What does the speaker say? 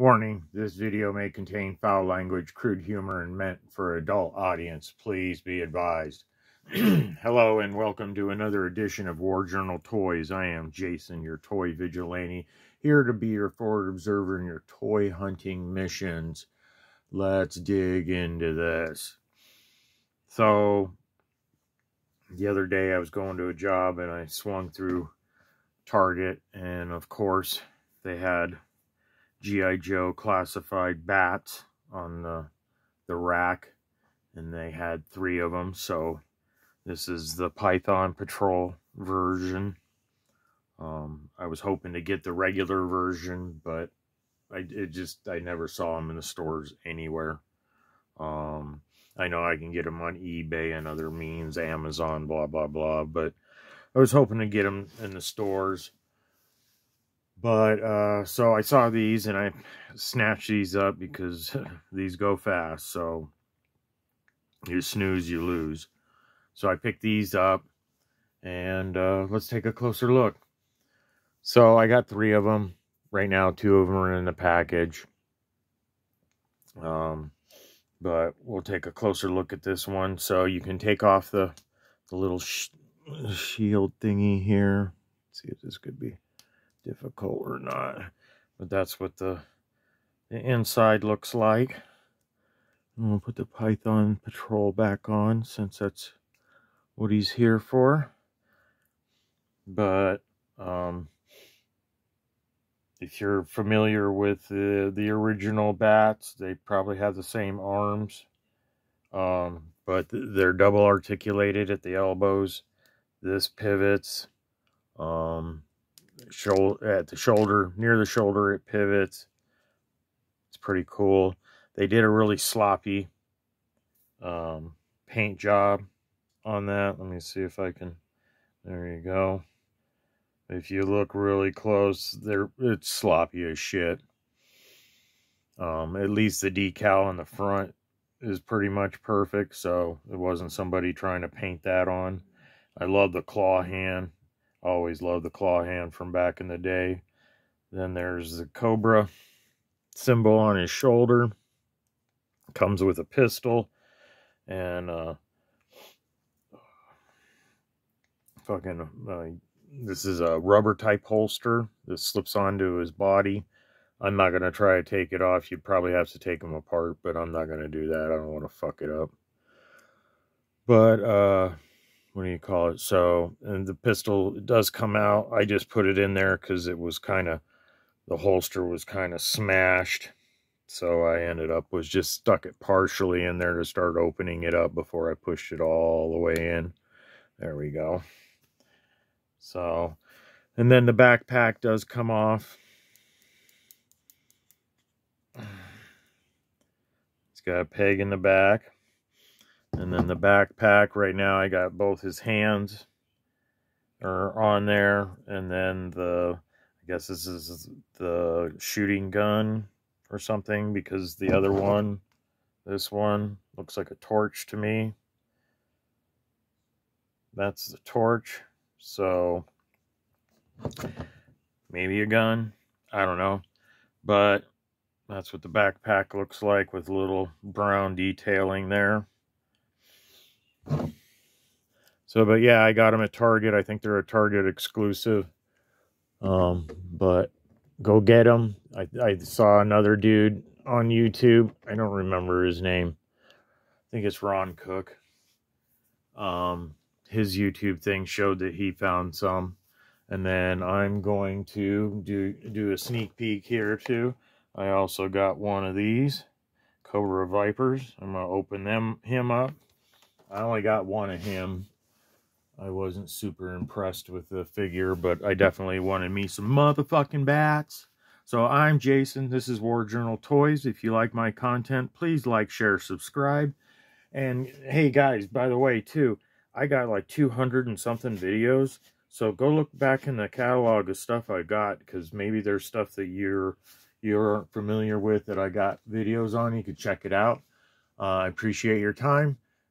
Warning, this video may contain foul language, crude humor, and meant for adult audience. Please be advised. Hello and welcome to another edition of War Journal Toys. I am Jason, your toy vigilante, here to be your forward observer in your toy hunting missions. Let's dig into this. So, the other day I was going to a job and I swung through Target and of course they had G.I. Joe classified bats on the, the rack. And they had three of them. So this is the Python Patrol version. Um, I was hoping to get the regular version, but I just I never saw them in the stores anywhere. Um, I know I can get them on eBay and other means, Amazon, blah blah blah, but I was hoping to get them in the stores. But, uh, so I saw these and I snatched these up because these go fast. So you snooze, you lose. So I picked these up and, uh, let's take a closer look. So I got three of them. Right now, two of them are in the package. Um, but we'll take a closer look at this one. So you can take off the, the little sh shield thingy here. Let's see if this could be difficult or not. But that's what the, the inside looks like. And we'll put the Python Patrol back on since that's what he's here for. But um, if you're familiar with the, the original bats, they probably have the same arms. Um, but they're double articulated at the elbows. This pivots. Um, shoulder at the shoulder near the shoulder it pivots. It's pretty cool. They did a really sloppy um, paint job on that. Let me see if I can there you go. If you look really close there it's sloppy as shit. Um, at least the decal on the front is pretty much perfect so it wasn't somebody trying to paint that on. I love the claw hand Always loved the claw hand from back in the day. Then there's the Cobra symbol on his shoulder. Comes with a pistol. And, uh, fucking, uh, this is a rubber type holster. that slips onto his body. I'm not going to try to take it off. You'd probably have to take them apart, but I'm not going to do that. I don't want to fuck it up. But, uh, what do you call it? So, and the pistol does come out. I just put it in there because it was kind of, the holster was kind of smashed. So I ended up was just stuck it partially in there to start opening it up before I pushed it all the way in. There we go. So, and then the backpack does come off. It's got a peg in the back. And then the backpack, right now I got both his hands are on there. And then the, I guess this is the shooting gun or something because the other one, this one, looks like a torch to me. That's the torch. So maybe a gun. I don't know. But that's what the backpack looks like with little brown detailing there. So, but yeah, I got them at Target. I think they're a Target exclusive. Um, but go get them. I, I saw another dude on YouTube. I don't remember his name. I think it's Ron Cook. Um, his YouTube thing showed that he found some. And then I'm going to do, do a sneak peek here too. I also got one of these Cobra Vipers. I'm going to open them him up. I only got one of him. I wasn't super impressed with the figure, but I definitely wanted me some motherfucking bats. So I'm Jason. This is War Journal Toys. If you like my content, please like, share, subscribe. And hey guys, by the way, too, I got like 200 and something videos. So go look back in the catalog of stuff I got because maybe there's stuff that you're you aren't familiar with that I got videos on. You could check it out. Uh, I appreciate your time.